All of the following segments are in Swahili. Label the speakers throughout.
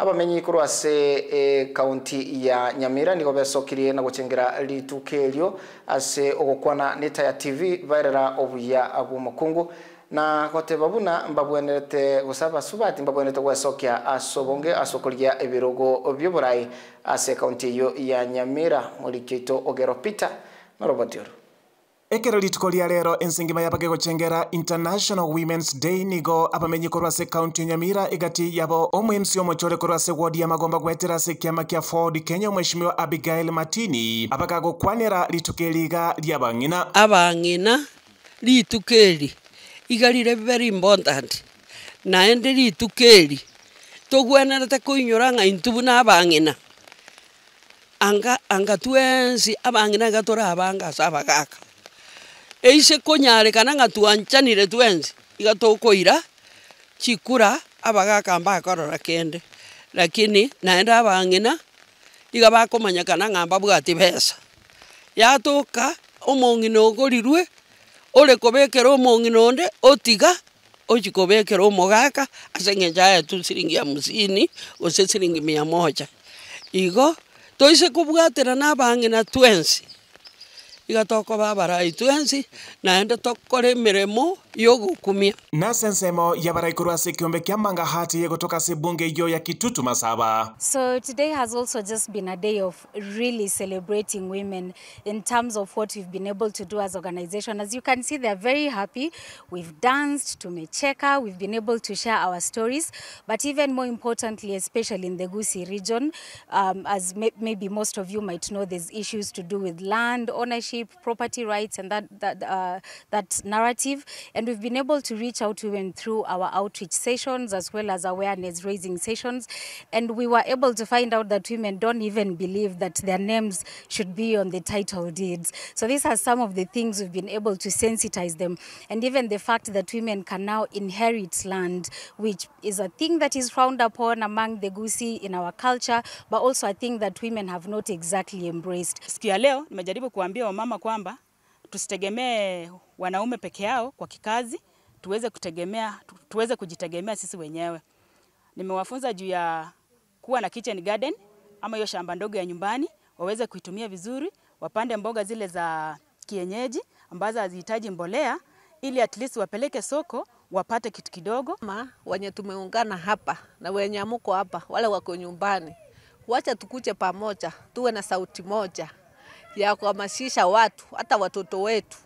Speaker 1: abamenyi korwa e, ekaunti ya nyamira niko besokirie na gucengera litukelio ase okukwana neta ya tv baerera obuya abumukungu na kote babuna mbabwenerete gusaba subati mbabwenerete gwecokia asobonge asokoria ebirogo byoborai ase kaunti eyo ya nyamira. Morikioito ogero peter na oru
Speaker 2: ekero rituko ria rero ensengima yabage gochengera international women's day nigo abamenyi korwa ase kaunti ya nyamira igati yabo omwe mc omochore korwa ase wodi ya magomba gwetera ase kiama kia ford kenya mweshimiwa abigail matini. Abaga gokwanera rituko eriga ria bang'ina.
Speaker 3: Abang'ina rituko iga rire very important. Naende rituko eri togwenerete koinyora ng'aintu na abang'ina. Anga anga twensi abang'ina iga torabanga ase abagaka eise konyarekana ng'a twanchanire twensi iga tokoira chikura abagaka mbakorora kende. Lakini naende abang'ina iga bakomanyekana ng'a mbabwati besa yatoka omong'ina ogorirwe ore kobekera omong'ina onde otiga ochi kobekera omogaka ase eng'encho aetu siringi hamusini gose siringi mia moja. Igo toise kobwatera na abang'ina twensi iga tokoba abarai twensi naende tokora emeremo ya ogokumia
Speaker 2: nase ensemo yabarai korwa ase kiombe kia mangahati egotoka ase bunge yo ya kitutu masaba
Speaker 4: So today has also just been a day of really celebrating women in terms of what we've been able to do as organization. As you can see, they're very happy. We've danced to Mecheka, we've been able to share our stories, but even more importantly, especially in the Gusi region, um, as may maybe most of you might know, there's issues to do with land ownership, property rights, and that that uh, that narrative. And we've been able to reach out to women through our outreach sessions as well as awareness raising sessions, and we were able to find out that women don't even believe that their names should be on the title deeds. So these are some of the things we've been able to sensitize them, and even the fact that women can now inherit land, which is a thing that is frowned upon among the Gusi in our culture, but also a thing that women have not exactly embraced.
Speaker 5: Siku leo nimejaribu kuambia kwamba tusitegemee wanaume peke yao kwa kikazi, tuweze kutegemea, tuweze kujitegemea sisi wenyewe. Nimewafunza juu ya kuwa na kitchen garden ama hiyo shamba ndogo ya nyumbani, waweze kuitumia vizuri, wapande mboga zile za kienyeji ambazo hazihitaji mbolea, ili at least wapeleke soko wapate kitu kidogo.
Speaker 6: Ma, wenye tumeungana hapa na wenye amuko hapa, wale wako nyumbani, wacha tukuche pamoja, tuwe na sauti moja ya kuhamasisha watu, hata watoto wetu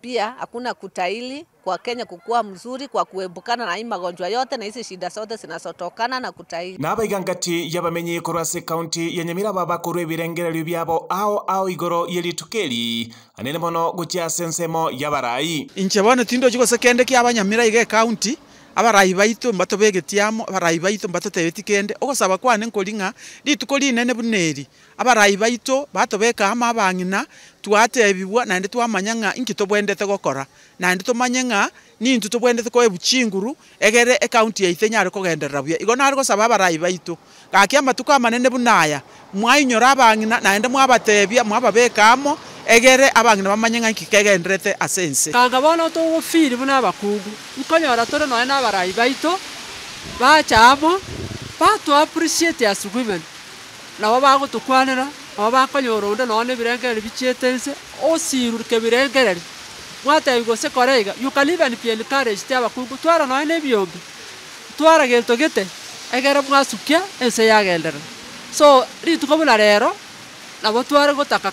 Speaker 6: pia. Hakuna kutaili kwa Kenya kukua mzuri kwa kuepukana na hii magonjwa yote na hizi shida zote zinazotokana na kutaili.
Speaker 2: nabaiga ngati yabamenyi korwa ase kaunti ya nyamira babakorwa ebirengererio byabo ao ao igoro yelitukeli anene mono gochia sensemo ya barai
Speaker 7: inche bono tindo chigose kende kia abanyamira iga ekaunti abarai baito mbatobegetiamo abarai baito mbatoteeti kende ogosaba kwane nkori ng'a rituko rinene buna eri. Abarai baito batobeka ama abang'ina twatebibwa naende twamanya ng'a inki tobwendete gokora. Naende tomanye ng'a nintu tobwendete koebu chinguru egere ekaunti yaito enyare kogenderera buya. Igo nare gosaba abarai baito gaki amatuko amanene buna aya mwainyora abang'ina naende mwabatebia mwababeka amo egere abang'ina bamanye ng'a inki kegenderete ase ense
Speaker 3: kanga bono togofiri buna abakungu. Nkonyora tore noe na abarai baito bachamo bato appreciate as women nabo bagotokwanera nabo bakonyora onde noone ebirengereri bichiete nse osiruke birengereri. Mwatebi gose kora iga you can even be encouraged abakungu twara noe na ebiombe twara gento gete egere mwasukia ense yagenderera so rituko buna rero nabo tware gotaka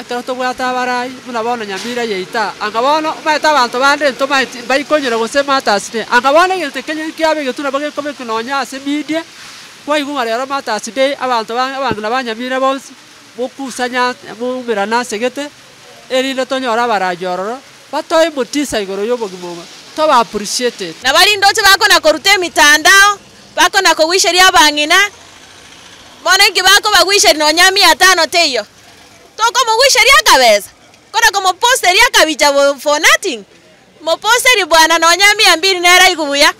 Speaker 3: kanga ekero tobwate abarai buna bono nyamira yeita anga bono maete abanto bande nto baikonyera gose mataside anga bono egento kenya kiabe egetu nabo gekobeka nonya ase media kwaigwa rero mataside abanto ba- abang'ina banyamire bonsi bokusanya bomerana ase gete erinde tonyora abarai ororo batoe motisa igoro ya obogima obo toba appreciated
Speaker 8: na barindoche bakona koruta emitandao bakona kogwisheria abang'ina bono enki bakobagwisheria nonya mia tano teiyo tokomogwisheria kabesa kona komoposteria kabicha bo- for nothing. Moposteri bwana nonya mia mbiri nera igubuya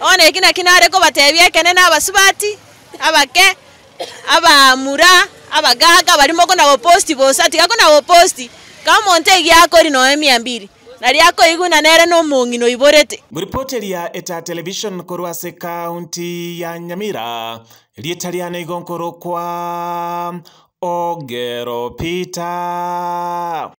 Speaker 8: one kina naki ko batebia kene na basubati abake abamura abagaga barimo kona boposti bosa tiga kona boposti kama monte egiakori noe mia mbiri na riakoiguna nere no mung'ino iborete.
Speaker 2: Mũripoteria eta television korwa ase kaunti ya nyamira. Rieta riana igonkoro kwa ogero peter